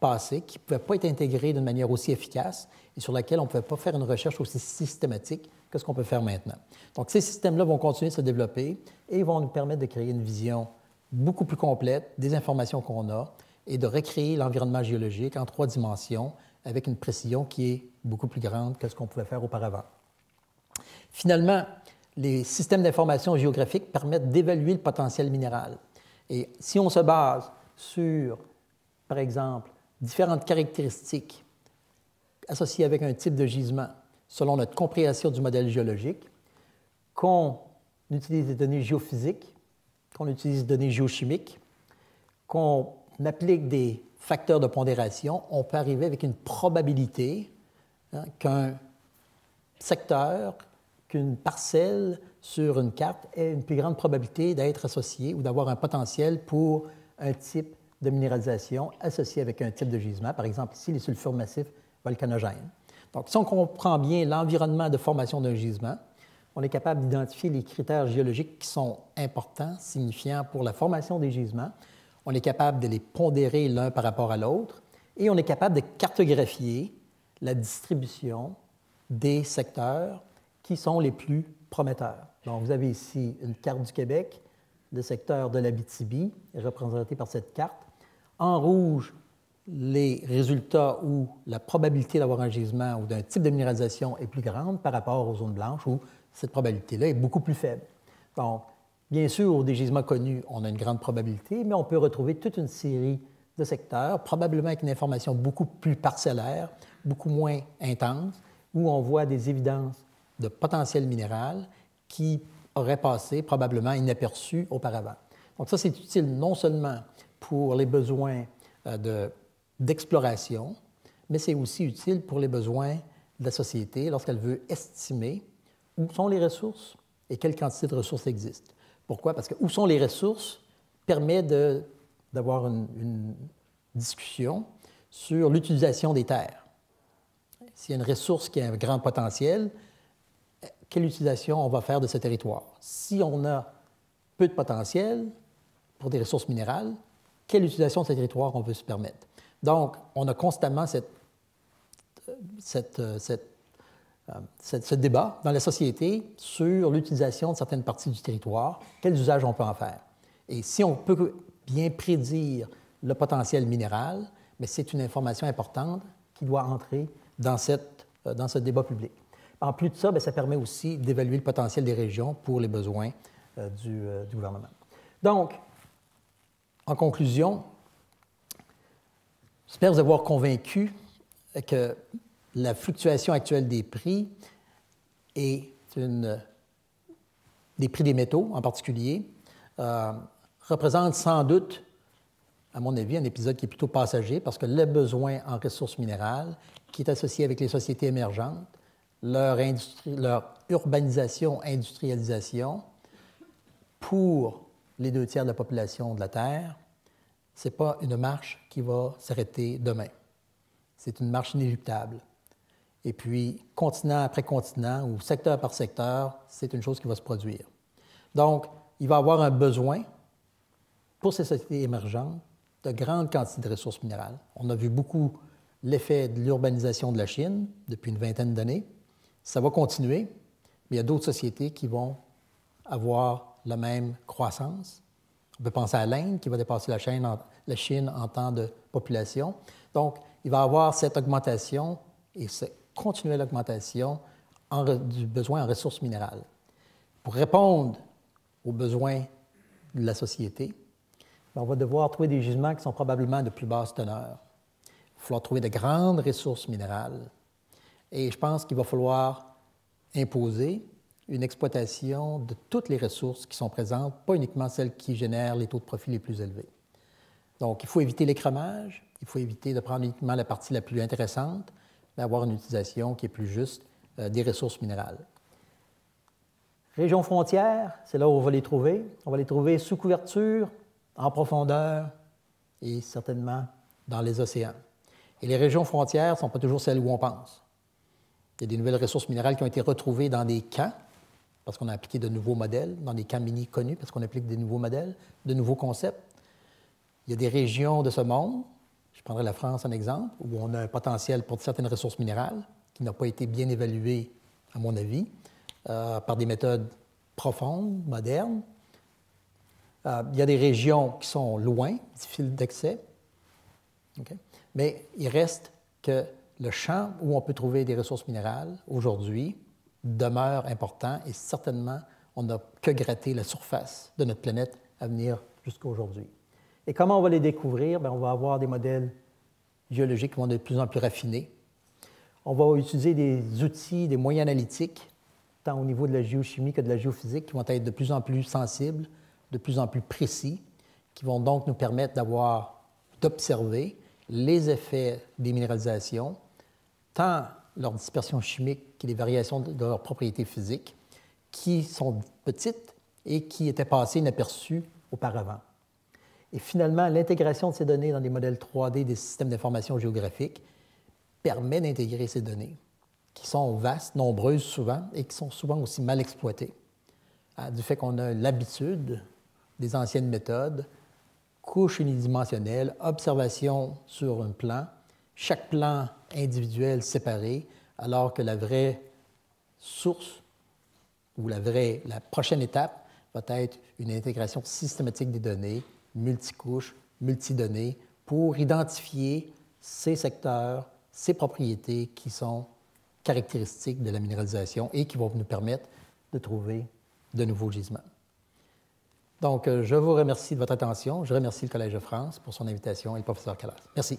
passée, qui ne pouvait pas être intégrée d'une manière aussi efficace et sur laquelle on ne pouvait pas faire une recherche aussi systématique que ce qu'on peut faire maintenant. Donc, ces systèmes-là vont continuer de se développer et vont nous permettre de créer une vision beaucoup plus complète des informations qu'on a et de recréer l'environnement géologique en trois dimensions avec une précision qui est beaucoup plus grande que ce qu'on pouvait faire auparavant. Finalement, les systèmes d'information géographique permettent d'évaluer le potentiel minéral. Et si on se base sur, par exemple, différentes caractéristiques associées avec un type de gisement selon notre compréhension du modèle géologique, qu'on utilise des données géophysiques, qu'on utilise des données géochimiques, qu'on applique des facteurs de pondération, on peut arriver avec une probabilité hein, qu'un secteur, qu'une parcelle sur une carte ait une plus grande probabilité d'être associée ou d'avoir un potentiel pour un type de minéralisation associé avec un type de gisement, par exemple ici les sulfures massifs volcanogènes. Donc, si on comprend bien l'environnement de formation d'un gisement, on est capable d'identifier les critères géologiques qui sont importants, signifiants pour la formation des gisements. On est capable de les pondérer l'un par rapport à l'autre et on est capable de cartographier la distribution des secteurs qui sont les plus prometteurs. Donc, vous avez ici une carte du Québec, le secteur de l'Abitibi représenté par cette carte. En rouge, les résultats où la probabilité d'avoir un gisement ou d'un type de minéralisation est plus grande par rapport aux zones blanches où cette probabilité-là est beaucoup plus faible. Donc, bien sûr, des gisements connus, on a une grande probabilité, mais on peut retrouver toute une série de secteurs, probablement avec une information beaucoup plus parcellaire, beaucoup moins intense, où on voit des évidences de potentiel minéral qui auraient passé probablement inaperçus auparavant. Donc ça, c'est utile non seulement pour les besoins euh, d'exploration, mais c'est aussi utile pour les besoins de la société lorsqu'elle veut estimer où sont les ressources et quelle quantité de ressources existent. Pourquoi? Parce que où sont les ressources permet d'avoir une, discussion sur l'utilisation des terres. S'il y a une ressource qui a un grand potentiel, quelle utilisation on va faire de ce territoire? Si on a peu de potentiel pour des ressources minérales, quelle utilisation de ce territoire on veut se permettre? Donc, on a constamment cette, cette, ce débat dans la société sur l'utilisation de certaines parties du territoire, quels usages on peut en faire. Et si on peut bien prédire le potentiel minéral, mais c'est une information importante qui doit entrer dans, cette, dans ce débat public. En plus de ça, ben, ça permet aussi d'évaluer le potentiel des régions pour les besoins euh, euh, du, gouvernement. Donc, en conclusion, j'espère vous avoir convaincu que la fluctuation actuelle des prix et des prix des métaux en particulier euh, représente sans doute, à mon avis, un épisode qui est plutôt passager parce que le besoin en ressources minérales, qui est associé avec les sociétés émergentes, leur, leur urbanisation, industrialisation pour les deux tiers de la population de la Terre, ce n'est pas une marche qui va s'arrêter demain. C'est une marche inéluctable. Et puis, continent après continent ou secteur par secteur, c'est une chose qui va se produire. Donc, il va y avoir un besoin pour ces sociétés émergentes de grandes quantités de ressources minérales. On a vu beaucoup l'effet de l'urbanisation de la Chine depuis une vingtaine d'années. Ça va continuer, mais il y a d'autres sociétés qui vont avoir la même croissance. On peut penser à l'Inde qui va dépasser la Chine, en, la Chine en temps de population. Donc, il va y avoir cette augmentation et cette continuelle augmentation du besoin en ressources minérales. Pour répondre aux besoins de la société, on va devoir trouver des gisements qui sont probablement de plus basse teneur. Il va falloir trouver de grandes ressources minérales et je pense qu'il va falloir imposer une exploitation de toutes les ressources qui sont présentes, pas uniquement celles qui génèrent les taux de profit les plus élevés. Donc, il faut éviter l'écrémage, il faut éviter de prendre uniquement la partie la plus intéressante, mais avoir une utilisation qui est plus juste euh, des ressources minérales. Régions frontières, c'est là où on va les trouver. On va les trouver sous couverture, en profondeur et certainement dans les océans. Et les régions frontières ne sont pas toujours celles où on pense. Il y a des nouvelles ressources minérales qui ont été retrouvées dans des camps, parce qu'on a appliqué de nouveaux modèles, dans des camps mini connus, parce qu'on applique des nouveaux modèles, de nouveaux concepts. Il y a des régions de ce monde, je prendrai la France en exemple, où on a un potentiel pour certaines ressources minérales qui n'a pas été bien évalué, à mon avis, euh, par des méthodes profondes, modernes. Euh, il y a des régions qui sont loin, difficiles d'accès, mais il reste que le champ où on peut trouver des ressources minérales aujourd'hui demeure important et certainement, on n'a que gratté la surface de notre planète à venir jusqu'à aujourd'hui. Et comment on va les découvrir? Bien, on va avoir des modèles géologiques qui vont être de plus en plus raffinés. On va utiliser des outils, des moyens analytiques, tant au niveau de la géochimie que de la géophysique, qui vont être de plus en plus sensibles, de plus en plus précis, qui vont donc nous permettre d'avoir, d'observer les effets des minéralisations, tant leur dispersion chimique que les variations de leurs propriétés physiques, qui sont petites et qui étaient passées inaperçues auparavant. Et finalement, l'intégration de ces données dans des modèles 3D des systèmes d'information géographique permet d'intégrer ces données, qui sont vastes, nombreuses souvent, et qui sont souvent aussi mal exploitées, hein, du fait qu'on a l'habitude des anciennes méthodes, couche unidimensionnelle, observation sur un plan, chaque plan individuel séparé, alors que la vraie source ou la vraie, la prochaine étape va être une intégration systématique des données, multicouches, multidonnées, pour identifier ces secteurs, ces propriétés qui sont caractéristiques de la minéralisation et qui vont nous permettre de trouver de nouveaux gisements. Donc, euh, je vous remercie de votre attention. Je remercie le Collège de France pour son invitation et le professeur Callas. Merci.